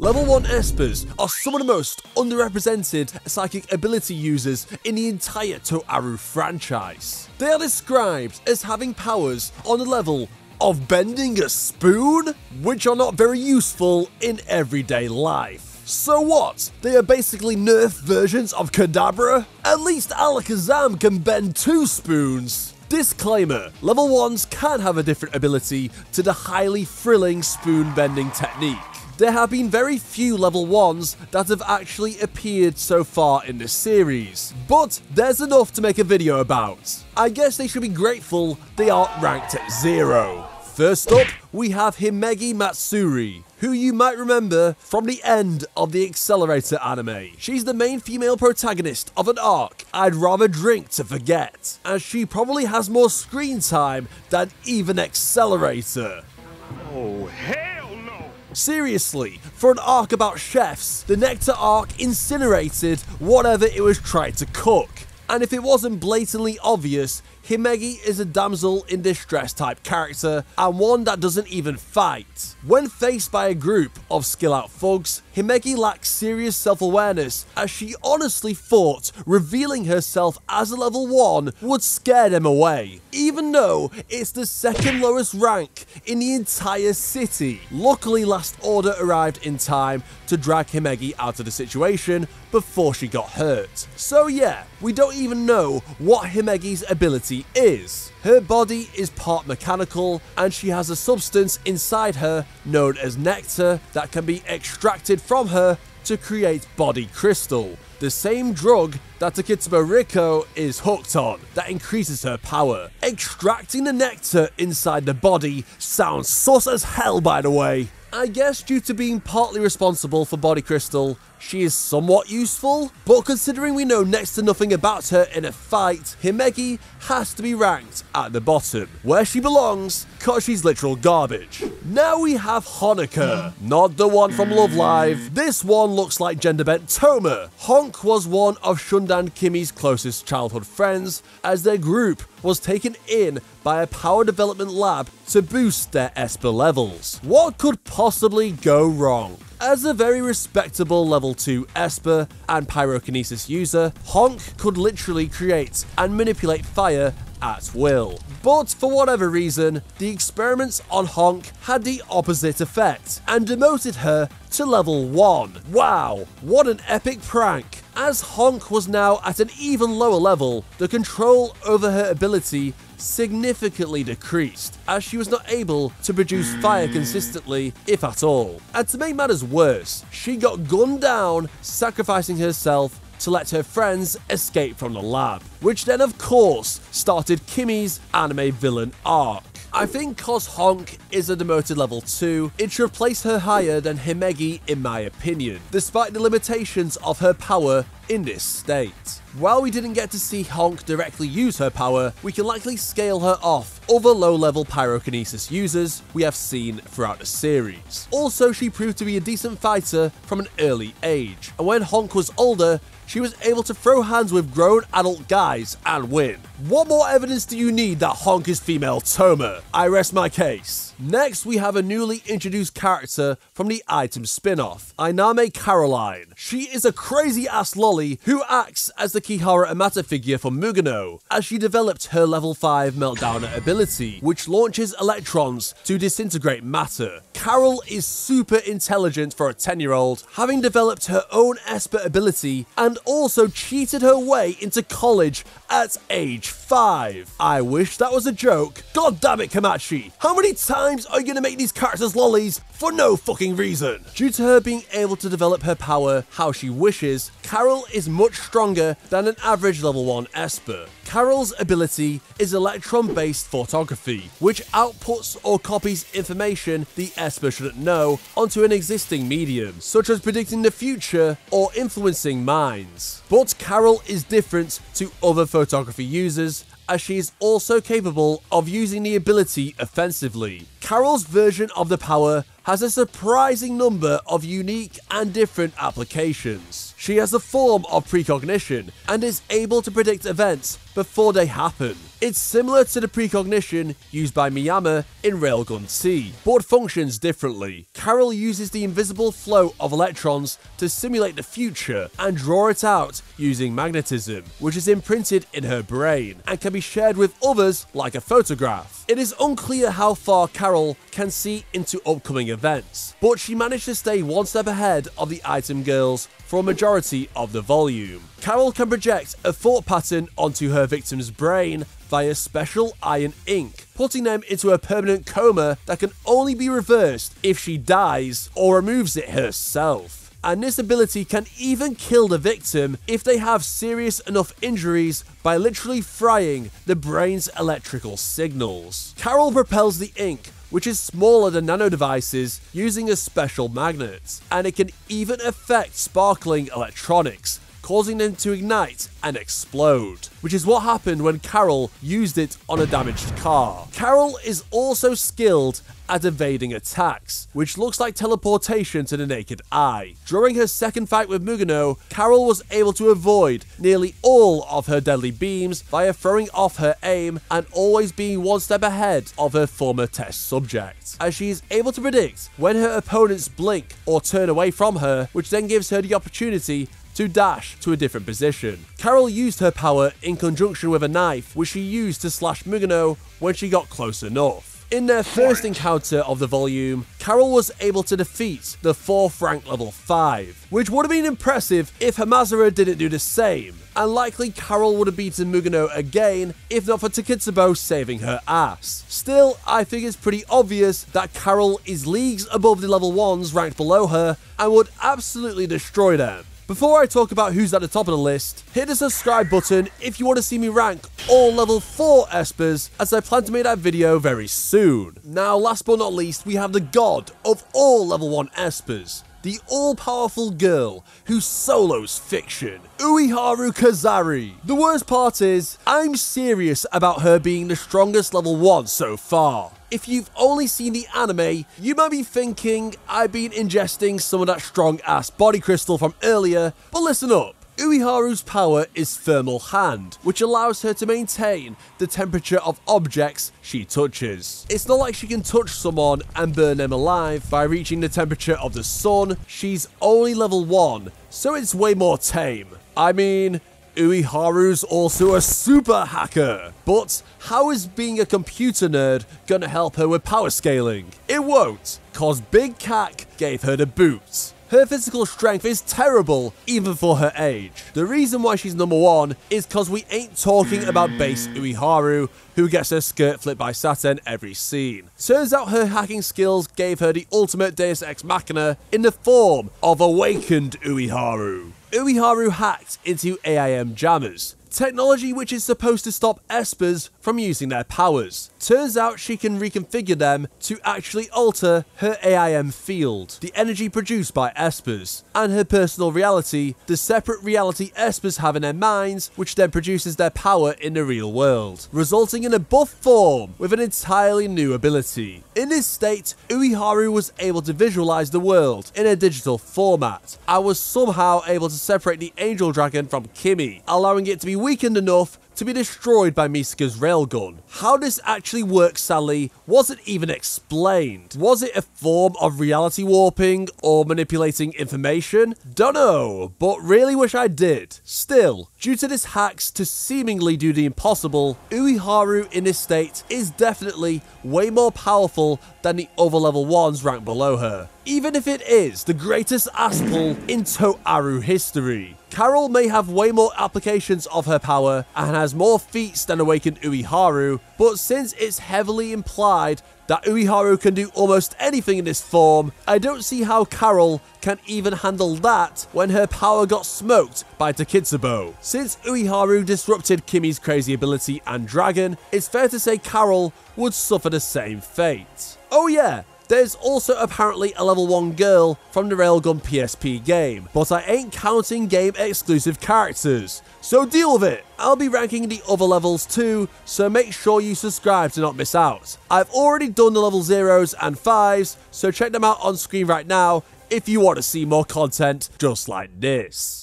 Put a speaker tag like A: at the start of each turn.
A: Level 1 Espers are some of the most underrepresented psychic ability users in the entire Toaru franchise. They are described as having powers on the level of bending a spoon, which are not very useful in everyday life. So what? They are basically nerf versions of Kadabra? At least Alakazam can bend two spoons. Disclaimer, level 1s can have a different ability to the highly thrilling spoon bending technique. There have been very few level 1s that have actually appeared so far in this series, but there's enough to make a video about. I guess they should be grateful they aren't ranked at 0. First up, we have Himegi Matsuri, who you might remember from the end of the Accelerator anime. She's the main female protagonist of an arc I'd rather drink to forget, as she probably has more screen time than even Accelerator. Seriously, for an arc about chefs, the Nectar arc incinerated whatever it was trying to cook. And if it wasn't blatantly obvious, Himegi is a damsel in distress type character and one that doesn't even fight. When faced by a group of skill out thugs, Himegi lacks serious self-awareness as she honestly thought revealing herself as a level 1 would scare them away, even though it's the second lowest rank in the entire city. Luckily Last Order arrived in time to drag Himegi out of the situation before she got hurt. So yeah, we don't even know what Himegi's ability is. Her body is part mechanical and she has a substance inside her known as nectar that can be extracted from her to create body crystal, the same drug that Takitsubo Riko is hooked on that increases her power. Extracting the nectar inside the body sounds sus as hell by the way. I guess due to being partly responsible for Body Crystal, she is somewhat useful, but considering we know next to nothing about her in a fight, Himegi has to be ranked at the bottom, where she belongs, cause she's literal garbage. Now we have Honoka, not the one from Love Live. This one looks like gender bent Touma. Honk was one of Shundan Kimi's closest childhood friends, as their group was taken in by a power development lab to boost their Esper levels. What could possibly go wrong? As a very respectable level 2 Esper and Pyrokinesis user, Honk could literally create and manipulate fire at will. But for whatever reason, the experiments on Honk had the opposite effect and demoted her to level 1. Wow, what an epic prank. As Honk was now at an even lower level, the control over her ability significantly decreased, as she was not able to produce fire consistently, if at all. And to make matters worse, she got gunned down, sacrificing herself to let her friends escape from the lab, which then of course started Kimi's anime villain arc. I think cause Honk is a demoted level 2, it should place her higher than Himegi in my opinion, despite the limitations of her power in this state. While we didn't get to see Honk directly use her power, we can likely scale her off other low-level pyrokinesis users we have seen throughout the series. Also, she proved to be a decent fighter from an early age, and when Honk was older, she was able to throw hands with grown adult guys and win. What more evidence do you need that Honk is female Touma? I rest my case. Next, we have a newly introduced character from the item spin-off, Ainame Caroline. She is a crazy ass lolly who acts as the Kihara Amata figure for Mugino, as she developed her level 5 Meltdowner ability, which launches electrons to disintegrate matter. Carol is super intelligent for a 10 year old, having developed her own Esper ability and also cheated her way into college at age 5. I wish that was a joke. God damn it, Kamachi. How many times are you gonna make these characters lollies for no fucking reason? Due to her being able to develop her power how she wishes, Carol is much stronger than an average level 1 Esper. Carol's ability is electron-based photography, which outputs or copies information the Esper shouldn't know onto an existing medium, such as predicting the future or influencing minds. But Carol is different to other photography users as she is also capable of using the ability offensively. Carol's version of the power has a surprising number of unique and different applications. She has a form of precognition and is able to predict events before they happen. It's similar to the precognition used by Miyama in Railgun T, but functions differently. Carol uses the invisible flow of electrons to simulate the future and draw it out using magnetism, which is imprinted in her brain and can be shared with others like a photograph. It is unclear how far Carol can see into upcoming events, but she managed to stay one step ahead of the item girls for a majority of the volume. Carol can project a thought pattern onto her victim's brain via special iron ink, putting them into a permanent coma that can only be reversed if she dies or removes it herself and this ability can even kill the victim if they have serious enough injuries by literally frying the brain's electrical signals. Carol propels the ink which is smaller than nano devices using a special magnet, and it can even affect sparkling electronics, causing them to ignite and explode, which is what happened when Carol used it on a damaged car. Carol is also skilled at evading attacks, which looks like teleportation to the naked eye. During her second fight with Mugino, Carol was able to avoid nearly all of her deadly beams via throwing off her aim and always being one step ahead of her former test subject, as she is able to predict when her opponents blink or turn away from her, which then gives her the opportunity to dash to a different position. Carol used her power in conjunction with a knife, which she used to slash Mugino when she got close enough. In their first encounter of the volume, Carol was able to defeat the 4th rank level 5, which would have been impressive if Hamazura didn't do the same, and likely Carol would have beaten Mugino again if not for Takitsubo saving her ass. Still, I think it's pretty obvious that Carol is leagues above the level 1s ranked below her and would absolutely destroy them. Before I talk about who's at the top of the list, hit the subscribe button if you want to see me rank all level 4 Espers, as I plan to make that video very soon. Now, last but not least, we have the god of all level 1 Espers, the all-powerful girl who solos fiction, Uiharu Kazari. The worst part is, I'm serious about her being the strongest level 1 so far. If you've only seen the anime, you might be thinking I've been ingesting some of that strong ass body crystal from earlier, but listen up. Uiharu's power is Thermal Hand, which allows her to maintain the temperature of objects she touches. It's not like she can touch someone and burn them alive by reaching the temperature of the sun, she's only level 1, so it's way more tame. I mean, Uiharu's also a super hacker. But how is being a computer nerd gonna help her with power scaling? It won't, cause Big Cack gave her the boots. Her physical strength is terrible, even for her age. The reason why she's number one is cause we ain't talking about base Uiharu, who gets her skirt flipped by Saten every scene. Turns out her hacking skills gave her the ultimate Deus Ex Machina in the form of awakened Ueharu. Uiharu hacked into AIM jammers, technology which is supposed to stop Espers from using their powers. Turns out she can reconfigure them to actually alter her AIM field, the energy produced by Espers, and her personal reality, the separate reality Espers have in their minds, which then produces their power in the real world, resulting in a buff form with an entirely new ability. In this state, Uiharu was able to visualize the world in a digital format, and was somehow able to separate the Angel Dragon from Kimi, allowing it to be weakened enough to be destroyed by Misaka's railgun. How this actually works, Sally, wasn't even explained. Was it a form of reality warping or manipulating information? Dunno, but really wish I did. Still, due to this hacks to seemingly do the impossible, Uiharu in this state is definitely way more powerful than the other level 1s ranked below her. Even if it is the greatest ass in Toaru history. Carol may have way more applications of her power and has more feats than awakened Uiharu, but since it's heavily implied that Uiharu can do almost anything in this form, I don't see how Carol can even handle that when her power got smoked by Takitsubo. Since Uiharu disrupted Kimi's crazy ability and dragon, it's fair to say Carol would suffer the same fate. Oh yeah, there's also apparently a level 1 girl from the Railgun PSP game, but I ain't counting game exclusive characters, so deal with it. I'll be ranking the other levels too, so make sure you subscribe to not miss out. I've already done the level 0s and 5s, so check them out on screen right now if you want to see more content just like this.